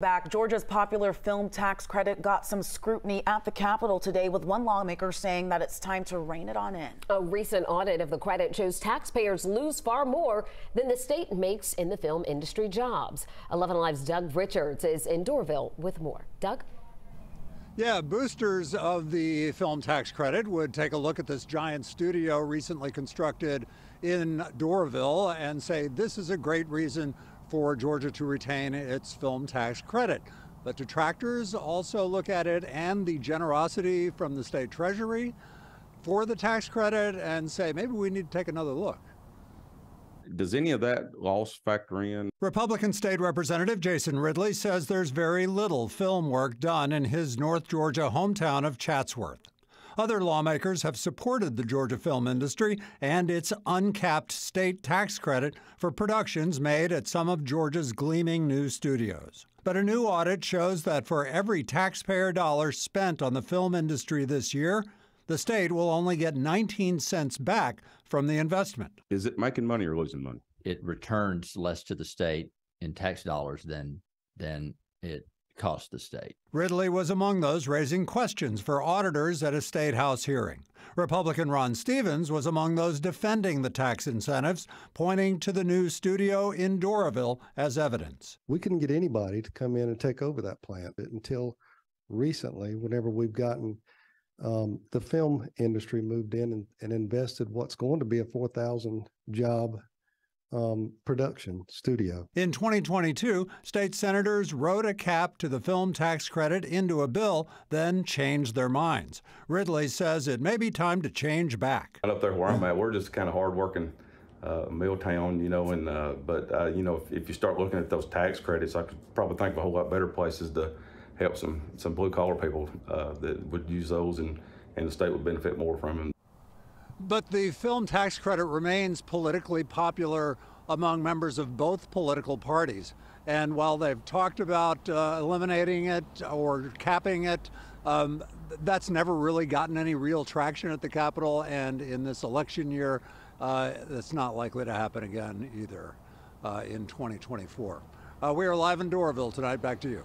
Back, Georgia's popular film tax credit got some scrutiny at the Capitol today, with one lawmaker saying that it's time to rein it on in. A recent audit of the credit shows taxpayers lose far more than the state makes in the film industry jobs. 11 Alive's Doug Richards is in Doraville with more. Doug? Yeah, boosters of the film tax credit would take a look at this giant studio recently constructed in Doraville and say this is a great reason for Georgia to retain its film tax credit. But detractors also look at it and the generosity from the state treasury for the tax credit and say maybe we need to take another look. Does any of that loss factor in? Republican State Representative Jason Ridley says there's very little film work done in his North Georgia hometown of Chatsworth. Other lawmakers have supported the Georgia film industry and its uncapped state tax credit for productions made at some of Georgia's gleaming new studios. But a new audit shows that for every taxpayer dollar spent on the film industry this year, the state will only get 19 cents back from the investment. Is it making money or losing money? It returns less to the state in tax dollars than than it cost the state. Ridley was among those raising questions for auditors at a state house hearing. Republican Ron Stevens was among those defending the tax incentives, pointing to the new studio in Doraville as evidence. We couldn't get anybody to come in and take over that plant until recently, whenever we've gotten um, the film industry moved in and, and invested what's going to be a 4,000 job um, production studio. In 2022, state senators wrote a cap to the film tax credit into a bill, then changed their minds. Ridley says it may be time to change back. Up there where I'm at, we're just kind of hardworking uh, mill town, you know, and uh, but uh, you know, if, if, you start looking at those tax credits, I could probably think of a whole lot better places to help some some blue collar people uh, that would use those, and and the state would benefit more from them. But the film tax credit remains politically popular among members of both political parties. And while they've talked about uh, eliminating it or capping it, um, that's never really gotten any real traction at the Capitol. And in this election year, uh, it's not likely to happen again either uh, in 2024. Uh, we are live in Doraville tonight. Back to you.